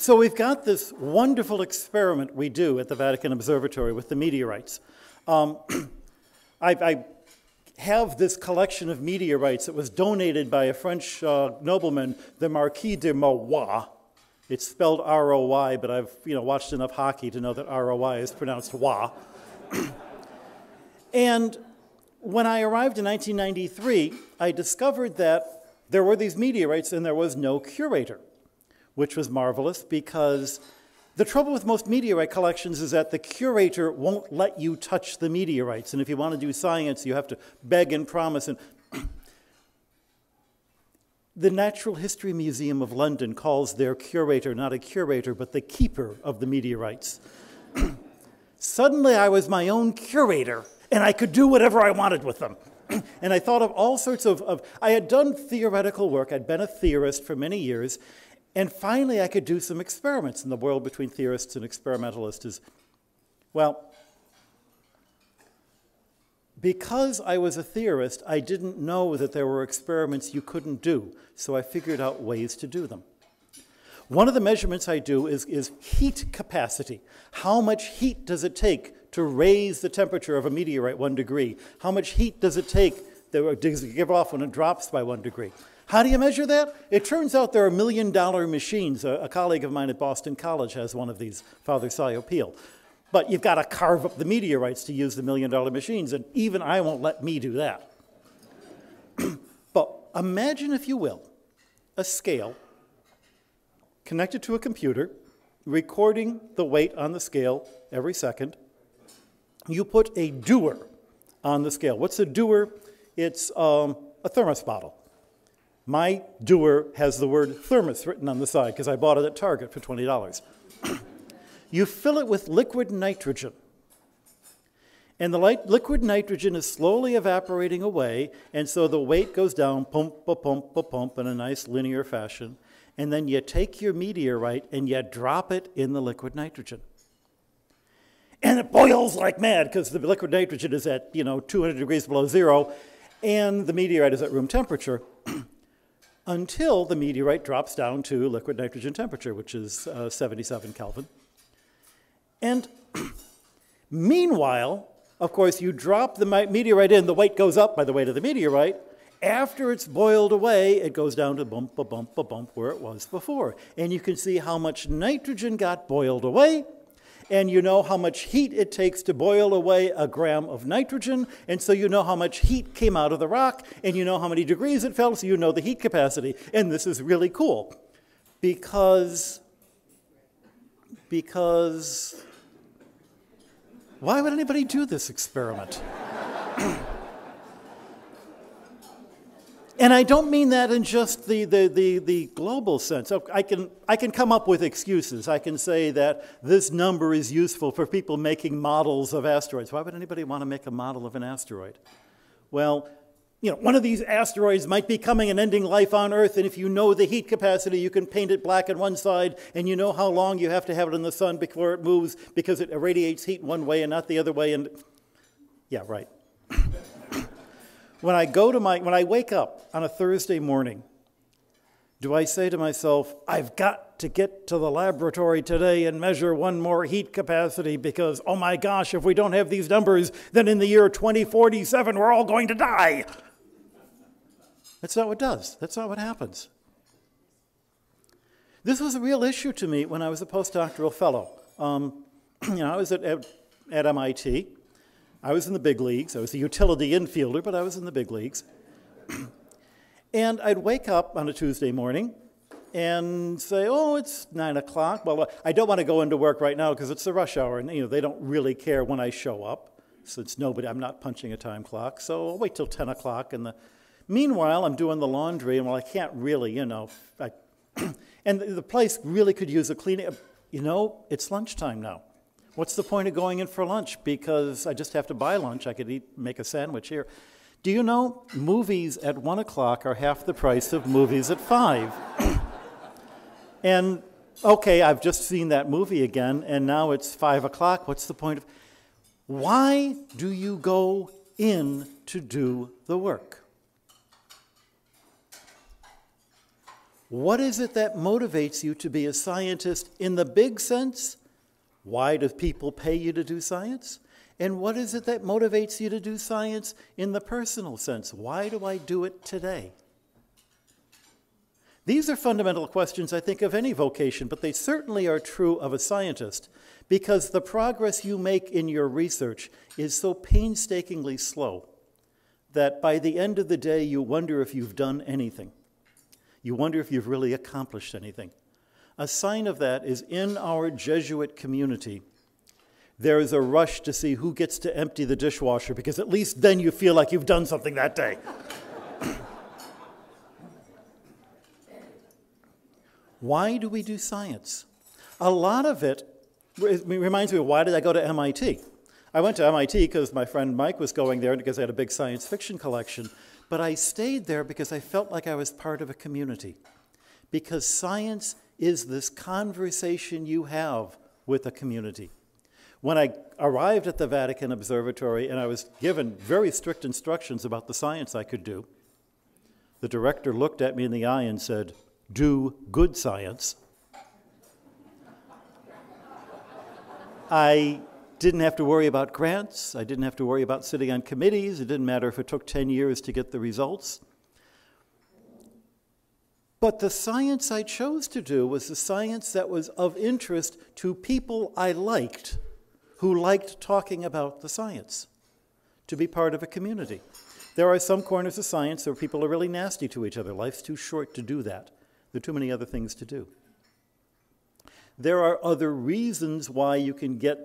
So we've got this wonderful experiment we do at the Vatican Observatory with the meteorites. Um, I, I, have this collection of meteorites that was donated by a French uh, nobleman, the Marquis de Mauroy. It's spelled R-O-Y, but I've you know, watched enough hockey to know that R-O-Y is pronounced wa. and when I arrived in 1993, I discovered that there were these meteorites and there was no curator, which was marvelous because the trouble with most meteorite collections is that the curator won't let you touch the meteorites. And if you want to do science, you have to beg and promise. And the Natural History Museum of London calls their curator not a curator, but the keeper of the meteorites. Suddenly, I was my own curator, and I could do whatever I wanted with them. and I thought of all sorts of, of, I had done theoretical work, I'd been a theorist for many years, and finally, I could do some experiments. And the world between theorists and experimentalists is, well, because I was a theorist, I didn't know that there were experiments you couldn't do, so I figured out ways to do them. One of the measurements I do is, is heat capacity. How much heat does it take to raise the temperature of a meteorite one degree? How much heat does it take, that does it give off when it drops by one degree? How do you measure that? It turns out there are million dollar machines. A, a colleague of mine at Boston College has one of these, Father Cyril Opeil. But you've got to carve up the meteorites to use the million dollar machines, and even I won't let me do that. but imagine, if you will, a scale connected to a computer, recording the weight on the scale every second. You put a dewar on the scale. What's a dewar? It's um, a thermos bottle. My dewar has the word thermos written on the side because I bought it at Target for $20. you fill it with liquid nitrogen. And the light, liquid nitrogen is slowly evaporating away, and so the weight goes down, pump, pump, a pump, in a nice linear fashion. And then you take your meteorite and you drop it in the liquid nitrogen. And it boils like mad because the liquid nitrogen is at, you know, 200 degrees below zero, and the meteorite is at room temperature. until the meteorite drops down to liquid nitrogen temperature, which is uh, 77 Kelvin. And meanwhile, of course, you drop the meteorite in, the weight goes up by the weight of the meteorite. After it's boiled away, it goes down to bump, a bump, a bump where it was before. And you can see how much nitrogen got boiled away and you know how much heat it takes to boil away a gram of nitrogen, and so you know how much heat came out of the rock, and you know how many degrees it fell, so you know the heat capacity. And this is really cool because, because, why would anybody do this experiment? And I don't mean that in just the, the, the, the, global sense. I can, I can come up with excuses. I can say that this number is useful for people making models of asteroids. Why would anybody want to make a model of an asteroid? Well, you know, one of these asteroids might be coming and ending life on Earth, and if you know the heat capacity, you can paint it black on one side, and you know how long you have to have it in the sun before it moves because it irradiates heat one way and not the other way. And yeah, right when I go to my, when I wake up on a Thursday morning, do I say to myself, I've got to get to the laboratory today and measure one more heat capacity because, oh my gosh, if we don't have these numbers, then in the year 2047 we're all going to die? That's not what does. That's not what happens. This was a real issue to me when I was a postdoctoral fellow. Um, you know, I was at, at, at MIT, I was in the big leagues. I was a utility infielder, but I was in the big leagues. and I'd wake up on a Tuesday morning and say, "Oh, it's nine o'clock." Well, uh, I don't want to go into work right now because it's the rush hour, and you know they don't really care when I show up, since nobody. I'm not punching a time clock, so I'll wait till ten o'clock. And the meanwhile, I'm doing the laundry, and well, I can't really, you know, I, and the place really could use a cleaning. You know, it's lunchtime now. What's the point of going in for lunch? Because I just have to buy lunch. I could eat, make a sandwich here. Do you know movies at one o'clock are half the price of movies at five? and okay, I've just seen that movie again, and now it's five o'clock. What's the point of? Why do you go in to do the work? What is it that motivates you to be a scientist in the big sense? Why do people pay you to do science? And what is it that motivates you to do science in the personal sense? Why do I do it today? These are fundamental questions, I think, of any vocation, but they certainly are true of a scientist because the progress you make in your research is so painstakingly slow that by the end of the day, you wonder if you've done anything. You wonder if you've really accomplished anything. A sign of that is in our Jesuit community, there is a rush to see who gets to empty the dishwasher because at least then you feel like you've done something that day. why do we do science? A lot of it, it reminds me of why did I go to MIT? I went to MIT because my friend Mike was going there because I had a big science fiction collection. But I stayed there because I felt like I was part of a community. Because science is this conversation you have with a community. When I arrived at the Vatican Observatory and I was given very strict instructions about the science I could do, the director looked at me in the eye and said, Do good science. I didn't have to worry about grants. I didn't have to worry about sitting on committees. It didn't matter if it took 10 years to get the results. But the science I chose to do was the science that was of interest to people I liked, who liked talking about the science, to be part of a community. There are some corners of science where people are really nasty to each other. Life's too short to do that. There are too many other things to do. There are other reasons why you can get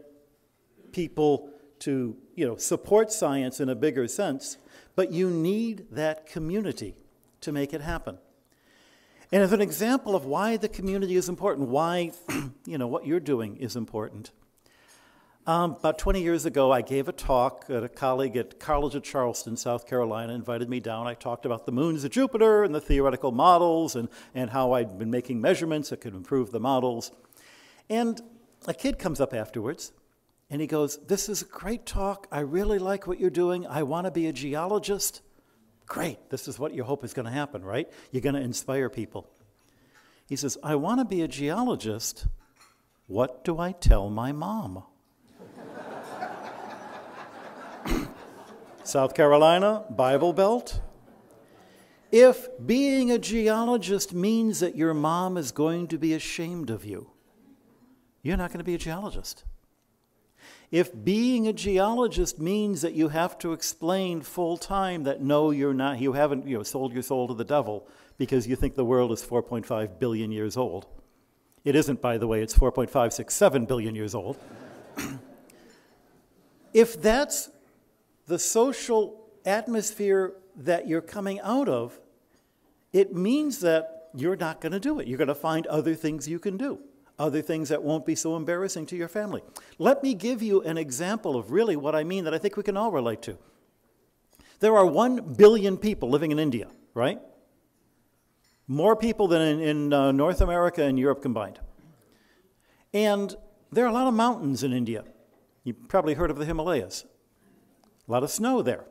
people to you know, support science in a bigger sense, but you need that community to make it happen. And as an example of why the community is important, why you know, what you're doing is important, um, about 20 years ago, I gave a talk at a colleague at College of Charleston, South Carolina, invited me down. I talked about the moons of Jupiter and the theoretical models and, and how I'd been making measurements that could improve the models. And a kid comes up afterwards and he goes, This is a great talk. I really like what you're doing. I want to be a geologist. Great. This is what you hope is going to happen, right? You're going to inspire people. He says, I want to be a geologist. What do I tell my mom? South Carolina, Bible Belt. If being a geologist means that your mom is going to be ashamed of you, you're not going to be a geologist. If being a geologist means that you have to explain full time that no, you're not, you haven't you know, sold your soul to the devil because you think the world is 4.5 billion years old. It isn't, by the way, it's 4.567 billion years old. if that's the social atmosphere that you're coming out of, it means that you're not going to do it. You're going to find other things you can do other things that won't be so embarrassing to your family. Let me give you an example of really what I mean that I think we can all relate to. There are one billion people living in India, right? More people than in, in uh, North America and Europe combined. And there are a lot of mountains in India. You probably heard of the Himalayas. A lot of snow there.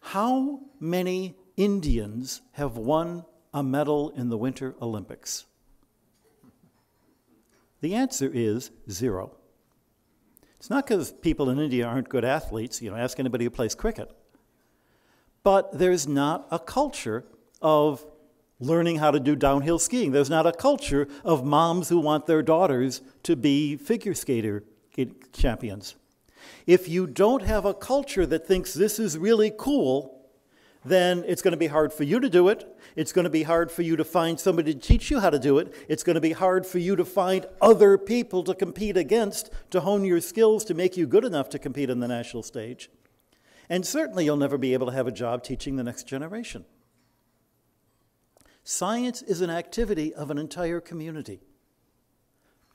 How many Indians have won a medal in the Winter Olympics? The answer is zero. It's not because people in India aren't good athletes, you know, ask anybody who plays cricket. But there's not a culture of learning how to do downhill skiing. There's not a culture of moms who want their daughters to be figure skater champions. If you don't have a culture that thinks this is really cool, then it's going to be hard for you to do it. It's going to be hard for you to find somebody to teach you how to do it. It's going to be hard for you to find other people to compete against, to hone your skills, to make you good enough to compete on the national stage. And certainly you'll never be able to have a job teaching the next generation. Science is an activity of an entire community,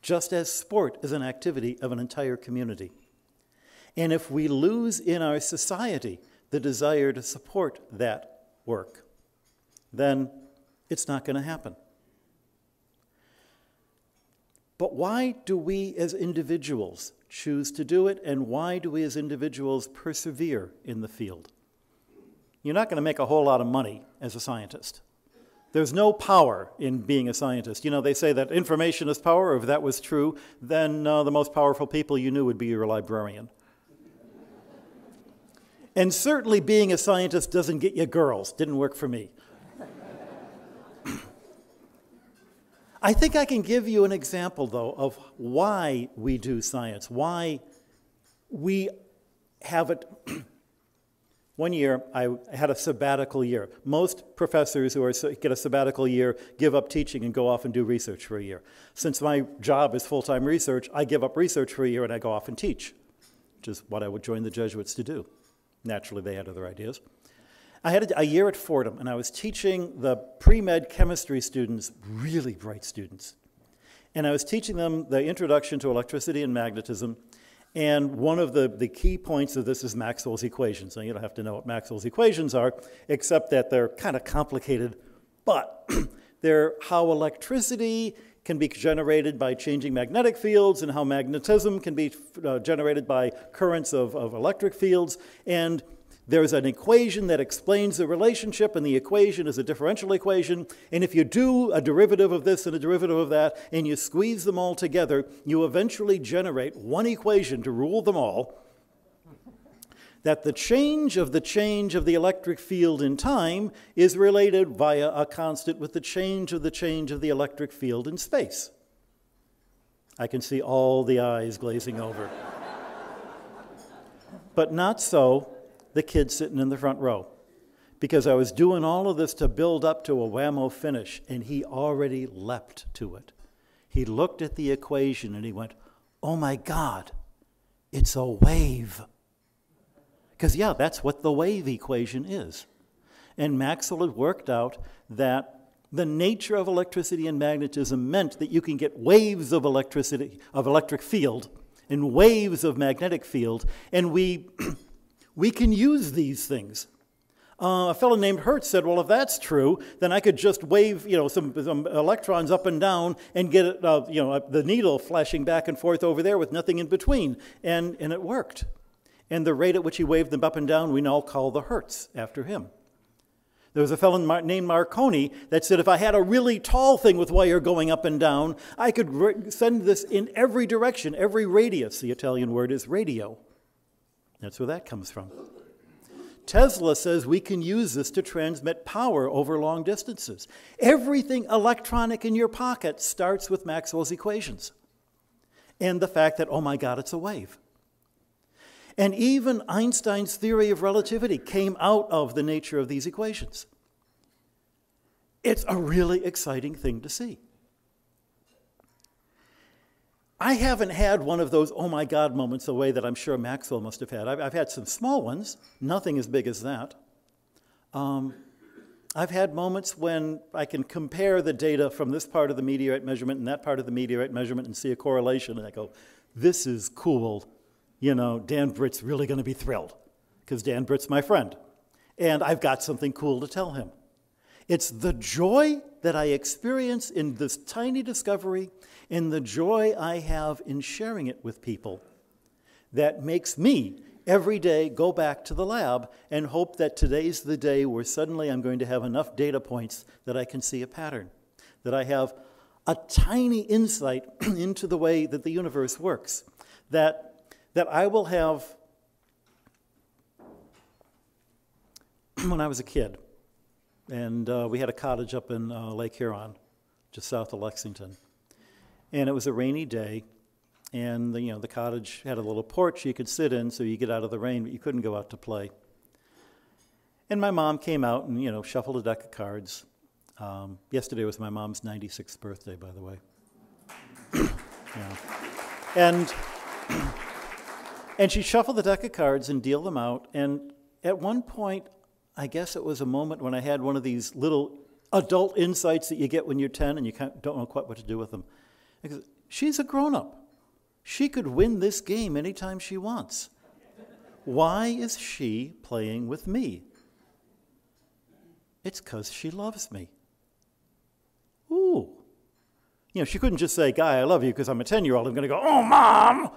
just as sport is an activity of an entire community. And if we lose in our society the desire to support that work, then it's not going to happen. But why do we as individuals choose to do it, and why do we as individuals persevere in the field? You're not going to make a whole lot of money as a scientist. There's no power in being a scientist. You know, they say that information is power. If that was true, then uh, the most powerful people you knew would be your librarian. And certainly being a scientist doesn't get you girls. Didn't work for me. I think I can give you an example, though, of why we do science, why we have it. One year, I had a sabbatical year. Most professors who are, get a sabbatical year give up teaching and go off and do research for a year. Since my job is full time research, I give up research for a year and I go off and teach, which is what I would join the Jesuits to do. Naturally, they had other ideas. I had a, year at Fordham, and I was teaching the pre med chemistry students, really bright students. And I was teaching them the introduction to electricity and magnetism and one of the, the key points of this is Maxwell's equations. Now, you don't have to know what Maxwell's equations are, except that they're kind of complicated, but they're how electricity can be generated by changing magnetic fields and how magnetism can be uh, generated by currents of, of electric fields. And there's an equation that explains the relationship, and the equation is a differential equation. And if you do a derivative of this and a derivative of that, and you squeeze them all together, you eventually generate one equation to rule them all. That the change of the change of the electric field in time is related via a constant with the change of the change of the electric field in space. I can see all the eyes glazing over. but not so the kid sitting in the front row because I was doing all of this to build up to a whammo finish, and he already leapt to it. He looked at the equation and he went, Oh my God, it's a wave. Because, yeah, that's what the wave equation is. And Maxwell had worked out that the nature of electricity and magnetism meant that you can get waves of electricity, of electric field, and waves of magnetic field, and we we can use these things. Uh, a fellow named Hertz said, "Well, if that's true, then I could just wave, you know, some, some electrons up and down and get, uh, you know, the needle flashing back and forth over there with nothing in between." And and it worked. And the rate at which he waved them up and down, we now call the Hertz after him. There was a fellow named Marconi that said, if I had a really tall thing with wire going up and down, I could send this in every direction, every radius. The Italian word is radio. That's where that comes from. Tesla says we can use this to transmit power over long distances. Everything electronic in your pocket starts with Maxwell's equations and the fact that, oh my God, it's a wave. And even Einstein's theory of relativity came out of the nature of these equations. It's a really exciting thing to see. I haven't had one of those oh my God moments the way that I'm sure Maxwell must have had. I've, I've had some small ones, nothing as big as that. Um, I've had moments when I can compare the data from this part of the meteorite measurement and that part of the meteorite measurement and see a correlation, and I go, this is cool. You know, Dan Britt's really going to be thrilled because Dan Britt's my friend. And I've got something cool to tell him. It's the joy that I experience in this tiny discovery and the joy I have in sharing it with people that makes me every day go back to the lab and hope that today's the day where suddenly I'm going to have enough data points that I can see a pattern, that I have a tiny insight into the way that the universe works, that, that I will have. when I was a kid, and uh, we had a cottage up in uh, Lake Huron, just south of Lexington. And it was a rainy day, and the, you know the cottage had a little porch you could sit in, so you get out of the rain, but you couldn't go out to play. And my mom came out and you know shuffled a deck of cards. Um, yesterday was my mom's 96th birthday, by the way. yeah. And and she shuffled the deck of cards and deal them out. And at one point, I guess it was a moment when I had one of these little adult insights that you get when you're 10 and you don't know quite what to do with them. Because she's a grown up. She could win this game anytime she wants. Why is she playing with me? It's because she loves me. Ooh. You know, she couldn't just say, Guy, I love you because I'm a 10 year old. I'm going to go, Oh, mom!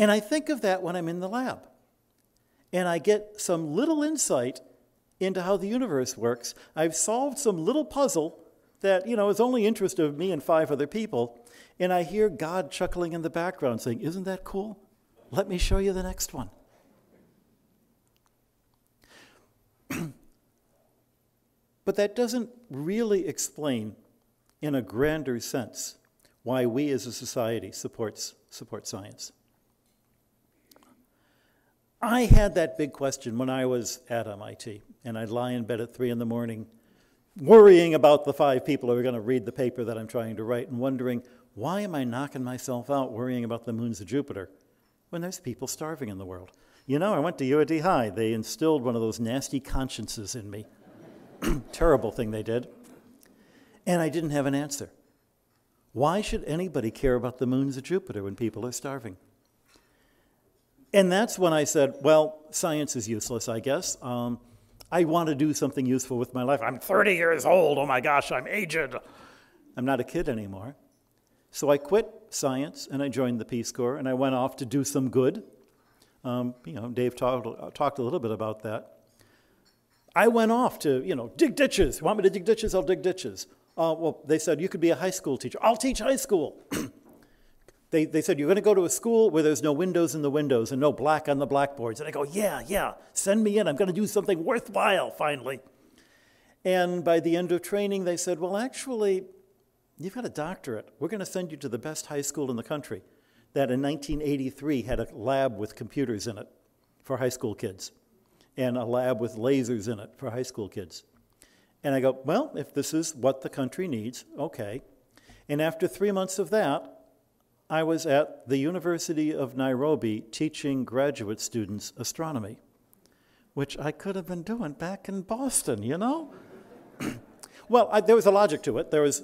And I think of that when I'm in the lab. And I get some little insight into how the universe works. I've solved some little puzzle that, you know, is only interest of me and five other people. And I hear God chuckling in the background saying, Isn't that cool? Let me show you the next one. but that doesn't really explain, in a grander sense, why we as a society supports, support science. I had that big question when I was at MIT, and I'd lie in bed at three in the morning worrying about the five people who are going to read the paper that I'm trying to write and wondering, why am I knocking myself out worrying about the moons of Jupiter when there's people starving in the world? You know, I went to U of D High. They instilled one of those nasty consciences in me. Terrible thing they did. And I didn't have an answer. Why should anybody care about the moons of Jupiter when people are starving? And that's when I said, well, science is useless, I guess. Um, I want to do something useful with my life. I'm 30 years old. Oh my gosh, I'm aged. I'm not a kid anymore. So I quit science and I joined the Peace Corps and I went off to do some good. Um, you know, Dave talked, talked a little bit about that. I went off to, you know, dig ditches. You want me to dig ditches? I'll dig ditches. Uh, well, they said, you could be a high school teacher. I'll teach high school. They, they said, You're going to go to a school where there's no windows in the windows and no black on the blackboards. And I go, Yeah, yeah, send me in. I'm going to do something worthwhile finally. And by the end of training, they said, Well, actually, you've got a doctorate. We're going to send you to the best high school in the country that in 1983 had a lab with computers in it for high school kids and a lab with lasers in it for high school kids. And I go, Well, if this is what the country needs, okay. And after three months of that, I was at the University of Nairobi teaching graduate students astronomy, which I could have been doing back in Boston, you know? well, I, there was a logic to it. There was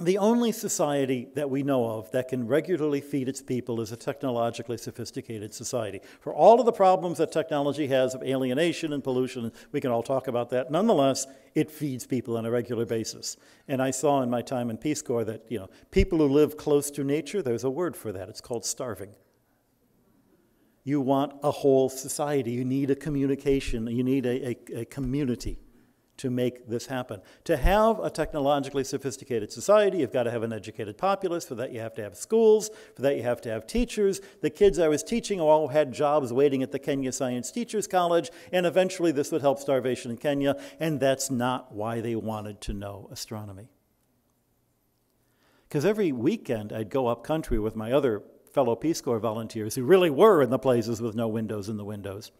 the only society that we know of that can regularly feed its people is a technologically sophisticated society. For all of the problems that technology has of alienation and pollution, we can all talk about that. Nonetheless, it feeds people on a regular basis. And I saw in my time in Peace Corps that, you know, people who live close to nature, there's a word for that. It's called starving. You want a whole society. You need a communication. You need a, a, a community to make this happen. To have a technologically sophisticated society, you've got to have an educated populace. For that, you have to have schools. For that, you have to have teachers. The kids I was teaching all had jobs waiting at the Kenya Science Teachers College, and eventually this would help starvation in Kenya, and that's not why they wanted to know astronomy. Because every weekend I'd go up country with my other fellow Peace Corps volunteers who really were in the places with no windows in the windows.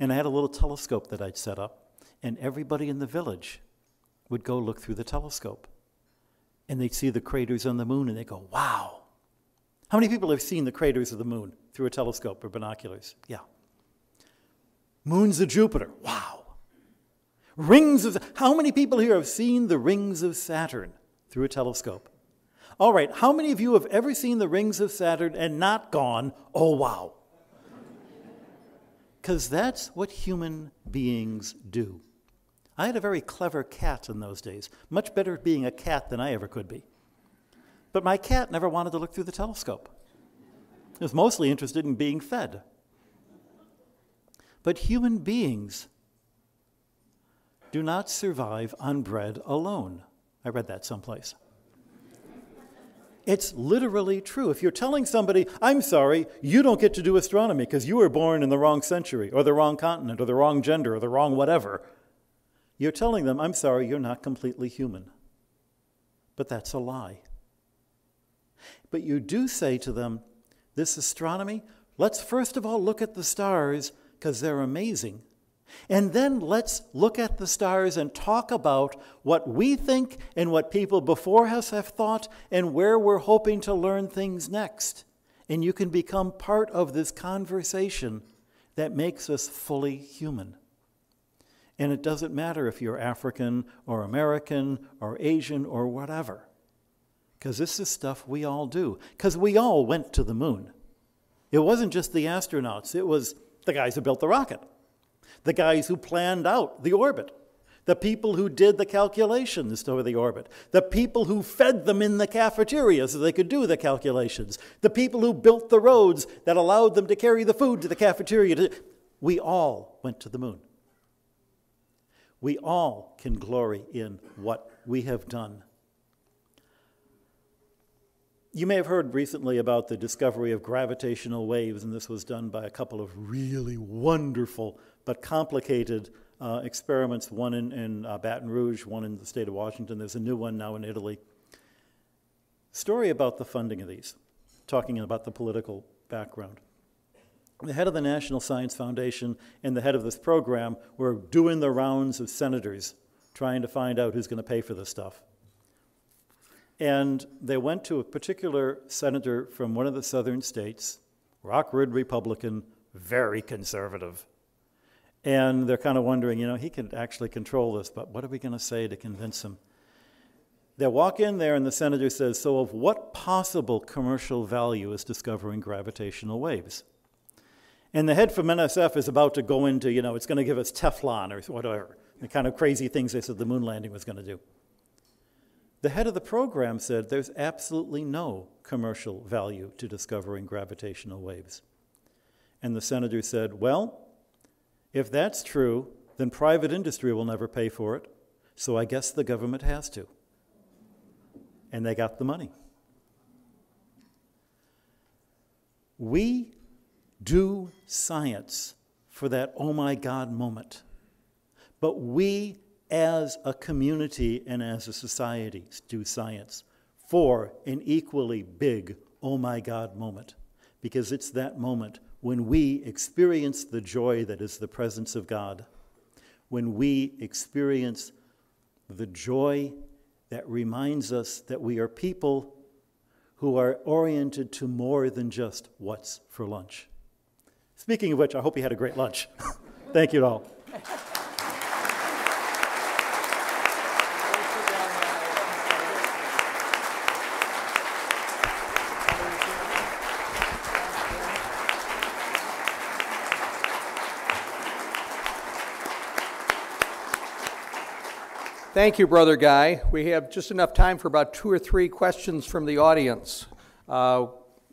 And I had a little telescope that I'd set up and everybody in the village would go look through the telescope. And they'd see the craters on the moon and they go, wow. How many people have seen the craters of the moon through a telescope or binoculars? Yeah. Moons of Jupiter. Wow. Rings of How many people here have seen the rings of Saturn through a telescope? All right, how many of you have ever seen the rings of Saturn and not gone, "Oh wow." Cuz that's what human beings do. I had a very clever cat in those days, much better at being a cat than I ever could be. But my cat never wanted to look through the telescope. It was mostly interested in being fed. But human beings do not survive on bread alone. I read that someplace. It's literally true. If you're telling somebody, I'm sorry, you don't get to do astronomy because you were born in the wrong century, or the wrong continent, or the wrong gender, or the wrong whatever, you're telling them, I'm sorry, you're not completely human. But that's a lie. But you do say to them, this astronomy, let's first of all look at the stars because they're amazing. And then let's look at the stars and talk about what we think and what people before us have thought and where we're hoping to learn things next. And you can become part of this conversation that makes us fully human. And it doesn't matter if you're African or American or Asian or whatever, because this is stuff we all do. Because we all went to the moon. It wasn't just the astronauts, it was the guys who built the rocket, the guys who planned out the orbit, the people who did the calculations for the orbit, the people who fed them in the cafeteria so they could do the calculations, the people who built the roads that allowed them to carry the food to the cafeteria. We all went to the moon. We all can glory in what we have done. You may have heard recently about the discovery of gravitational waves, and this was done by a couple of really wonderful but complicated uh, experiments, one in, in uh, Baton Rouge, one in the state of Washington. There's a new one now in Italy. Story about the funding of these, talking about the political background. The head of the National Science Foundation and the head of this program were doing the rounds of senators trying to find out who's going to pay for this stuff. And they went to a particular senator from one of the southern states, Rockwood Republican, very conservative. And they're kind of wondering, you know, he can actually control this, but what are we going to say to convince him? They walk in there, and the senator says, So, of what possible commercial value is discovering gravitational waves? And the head from NSF is about to go into, you know, it's going to give us Teflon or whatever, the kind of crazy things they said the moon landing was going to do. The head of the program said there's absolutely no commercial value to discovering gravitational waves. And the senator said, Well, if that's true, then private industry will never pay for it, so I guess the government has to. And they got the money. We do science for that oh my God moment. But we as a community and as a society do science for an equally big, oh my God moment, because it's that moment when we experience the joy that is the presence of God, when we experience the joy that reminds us that we are people who are oriented to more than just what's for lunch. Speaking of which, I hope you had a great lunch. Thank you all. Thank you, Brother Guy. We have just enough time for about two or three questions from the audience. Uh,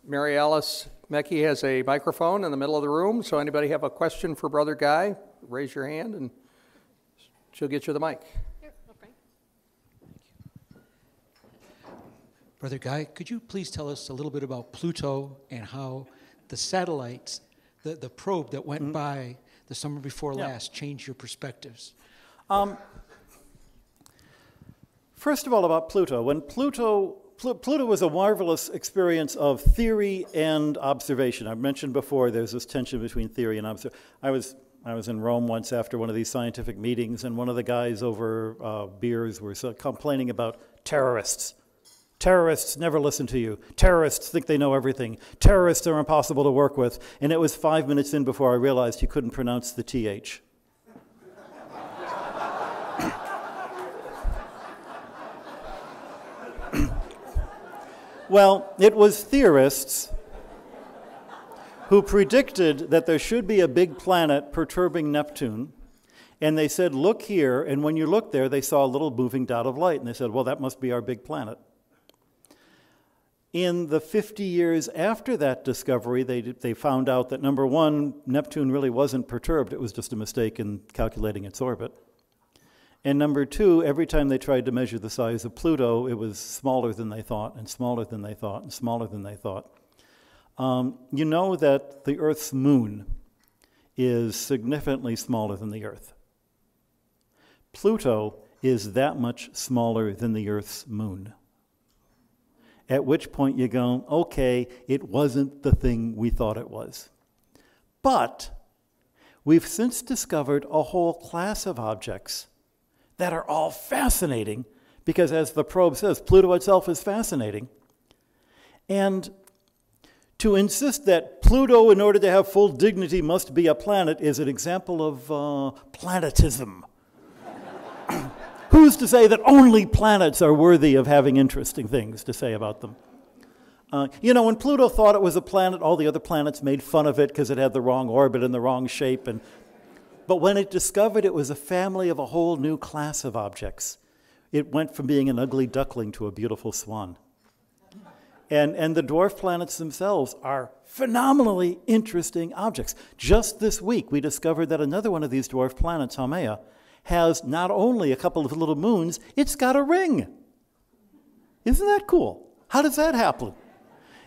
Mary Alice Mecki has a microphone in the middle of the room, so anybody have a question for Brother Guy, raise your hand and she'll get you the mic. Brother Guy, could you please tell us a little bit about Pluto and how the satellites, the, the probe that went mm-hmm. by the summer before yeah. last, changed your perspectives? Um, First of all, about Pluto. When Pluto Pl- Pluto was a marvelous experience of theory and observation. I mentioned before there's this tension between theory and observation. I was I was in Rome once after one of these scientific meetings, and one of the guys over uh, beers was complaining about terrorists. Terrorists never listen to you. Terrorists think they know everything. Terrorists are impossible to work with. And it was five minutes in before I realized he couldn't pronounce the TH. Well, it was theorists who predicted that there should be a big planet perturbing Neptune. And they said, Look here. And when you looked there, they saw a little moving dot of light. And they said, Well, that must be our big planet. In the 50 years after that discovery, they, they found out that number one, Neptune really wasn't perturbed, it was just a mistake in calculating its orbit. And number two, every time they tried to measure the size of Pluto, it was smaller than they thought, and smaller than they thought, and smaller than they thought. Um, you know that the Earth's moon is significantly smaller than the Earth. Pluto is that much smaller than the Earth's moon. At which point you go, okay, it wasn't the thing we thought it was. But we've since discovered a whole class of objects that are all fascinating because, as the probe says, Pluto itself is fascinating. And to insist that Pluto, in order to have full dignity, must be a planet is an example of uh, planetism. Who's to say that only planets are worthy of having interesting things to say about them? Uh, you know, when Pluto thought it was a planet, all the other planets made fun of it because it had the wrong orbit and the wrong shape, and but when it discovered it was a family of a whole new class of objects, it went from being an ugly duckling to a beautiful swan. And, and the dwarf planets themselves are phenomenally interesting objects. Just this week, we discovered that another one of these dwarf planets, Haumea, has not only a couple of little moons, it's got a ring. Isn't that cool? How does that happen?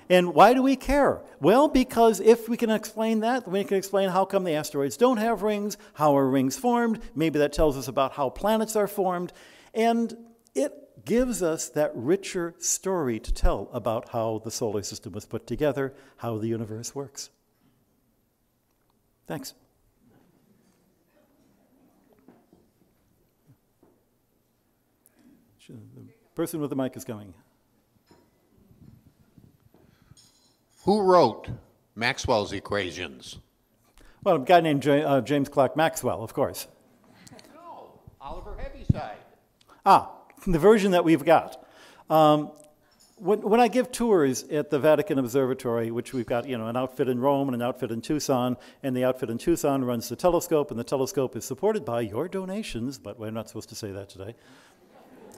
And why do we care? Well, because if we can explain that, we can explain how come the asteroids don't have rings, how are rings formed, maybe that tells us about how planets are formed, and it gives us that richer story to tell about how the solar system was put together, how the universe works. Thanks. The person with the mic is coming. Who wrote Maxwell's equations? Well, a guy named J- uh, James Clerk Maxwell, of course. No, Oliver Heaviside. Ah, the version that we've got. Um, when, when I give tours at the Vatican Observatory, which we've got, you know, an outfit in Rome and an outfit in Tucson, and the outfit in Tucson runs the telescope, and the telescope is supported by your donations, but we're not supposed to say that today.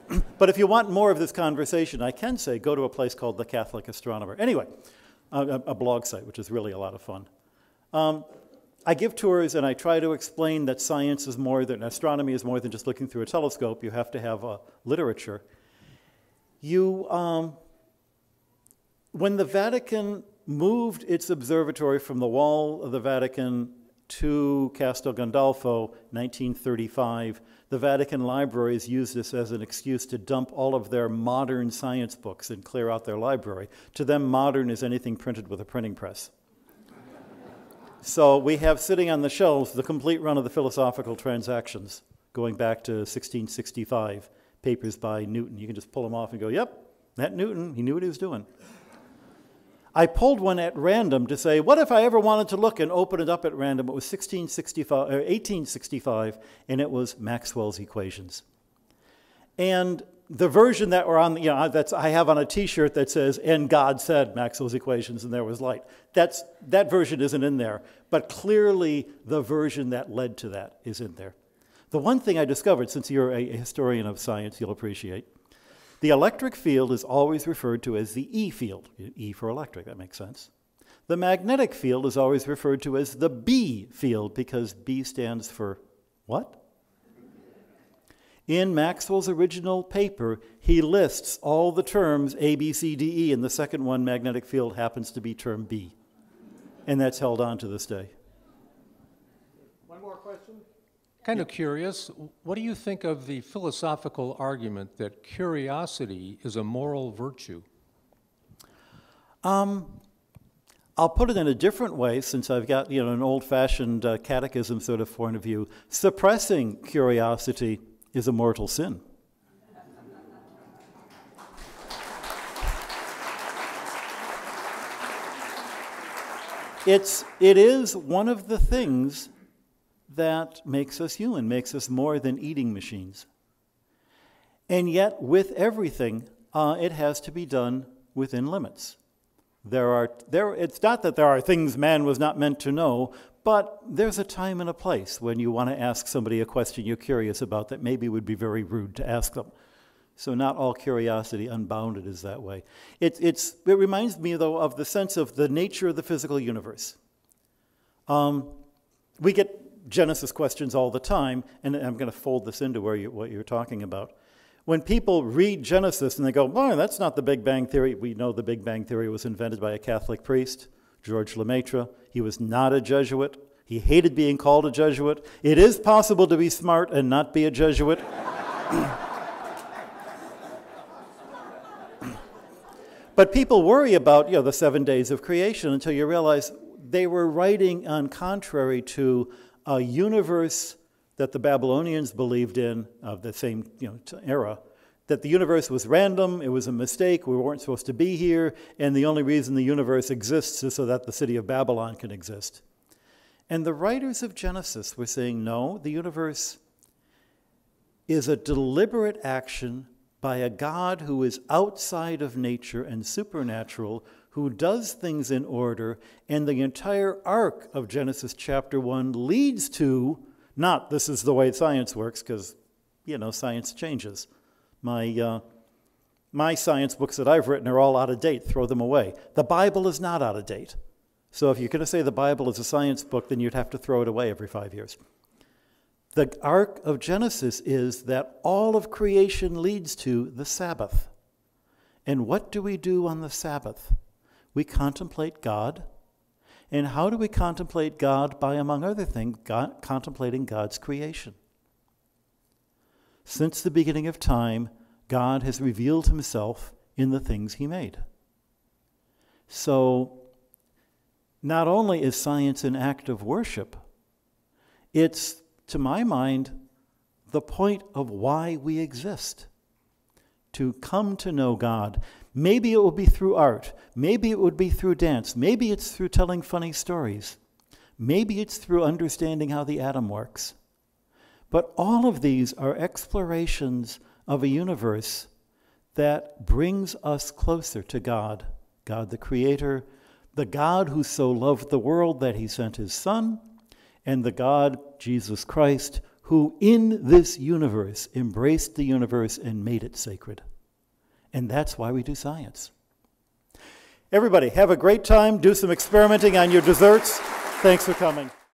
but if you want more of this conversation, I can say go to a place called the Catholic Astronomer. Anyway, a, a blog site, which is really a lot of fun. Um, I give tours and I try to explain that science is more than, astronomy is more than just looking through a telescope. You have to have a literature. You, um, when the Vatican moved its observatory from the wall of the Vatican to Castel Gandolfo, 1935, the Vatican libraries used this as an excuse to dump all of their modern science books and clear out their library. To them, modern is anything printed with a printing press. so we have sitting on the shelves the complete run of the philosophical transactions going back to 1665, papers by Newton. You can just pull them off and go, yep, that Newton, he knew what he was doing. I pulled one at random to say, what if I ever wanted to look and open it up at random? It was 1665, or uh, 1865, and it was Maxwell's equations. And the version that were on, you know, that's I have on a T-shirt that says "And God said Maxwell's equations, and there was light." That's that version isn't in there, but clearly the version that led to that is in there. The one thing I discovered, since you're a historian of science, you'll appreciate, the electric field is always referred to as the E field, E for electric, that makes sense. The magnetic field is always referred to as the B field because B stands for what? In Maxwell's original paper, he lists all the terms A, B, C, D, E, and the second one, magnetic field, happens to be term B. And that's held on to this day. One more question? Kind of curious, what do you think of the philosophical argument that curiosity is a moral virtue? Um, I'll put it in a different way since I've got you know an old-fashioned uh, catechism sort of point of view. Suppressing curiosity is a mortal sin. It's, it is one of the things that makes us human, makes us more than eating machines. And yet, with everything, uh, it has to be done within limits. There are, there, it's not that there are things man was not meant to know, but there's a time and a place when you want to ask somebody a question you're curious about that maybe would be very rude to ask them. So, not all curiosity unbounded is that way. It, it's, it reminds me, though, of the sense of the nature of the physical universe. Um, we get Genesis questions all the time, and I'm going to fold this into where you, what you're talking about. When people read Genesis and they go, "Boy, that's not the Big Bang Theory," we know the Big Bang Theory was invented by a Catholic priest, George Lemaitre. He was not a Jesuit. He hated being called a Jesuit. It is possible to be smart and not be a Jesuit. but people worry about you know, the seven days of creation until you realize they were writing on contrary to a universe that the Babylonians believed in of the same you know, era, that the universe was random, it was a mistake, we weren't supposed to be here, and the only reason the universe exists is so that the city of Babylon can exist. And the writers of Genesis were saying, no, the universe is a deliberate action by a God who is outside of nature and supernatural, who does things in order, and the entire arc of Genesis chapter 1 leads to not this is the way science works, because, you know, science changes. My, uh, my science books that I've written are all out of date, throw them away. The Bible is not out of date. So if you're going to say the Bible is a science book, then you'd have to throw it away every five years. The arc of Genesis is that all of creation leads to the Sabbath. And what do we do on the Sabbath? We contemplate God. And how do we contemplate God? By, among other things, God, contemplating God's creation. Since the beginning of time, God has revealed himself in the things he made. So, not only is science an act of worship, it's, to my mind, the point of why we exist to come to know God. Maybe it will be through art. Maybe it would be through dance. Maybe it's through telling funny stories. Maybe it's through understanding how the atom works. But all of these are explorations of a universe that brings us closer to God, God the Creator, the God who so loved the world that he sent his Son, and the God, Jesus Christ, who in this universe embraced the universe and made it sacred. And that's why we do science. Everybody, have a great time. Do some experimenting on your desserts. Thanks for coming.